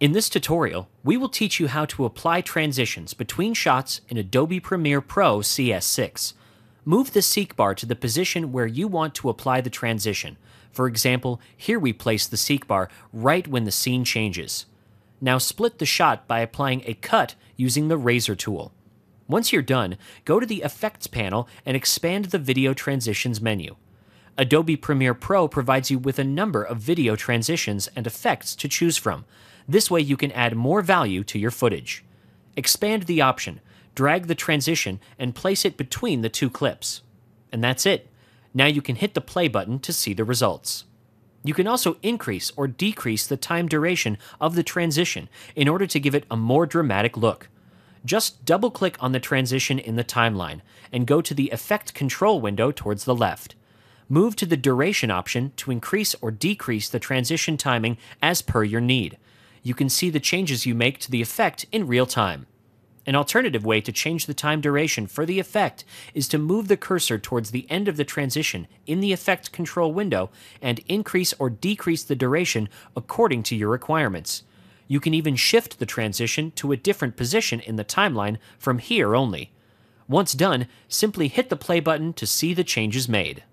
In this tutorial, we will teach you how to apply transitions between shots in Adobe Premiere Pro CS6. Move the seek bar to the position where you want to apply the transition. For example, here we place the seek bar right when the scene changes. Now split the shot by applying a cut using the razor tool. Once you're done, go to the Effects panel and expand the Video Transitions menu. Adobe Premiere Pro provides you with a number of video transitions and effects to choose from. This way you can add more value to your footage. Expand the option, drag the transition, and place it between the two clips. And that's it. Now you can hit the play button to see the results. You can also increase or decrease the time duration of the transition in order to give it a more dramatic look. Just double click on the transition in the timeline and go to the Effect Control window towards the left. Move to the Duration option to increase or decrease the transition timing as per your need you can see the changes you make to the effect in real time. An alternative way to change the time duration for the effect is to move the cursor towards the end of the transition in the Effect Control window and increase or decrease the duration according to your requirements. You can even shift the transition to a different position in the timeline from here only. Once done, simply hit the play button to see the changes made.